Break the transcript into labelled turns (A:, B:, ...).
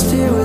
A: still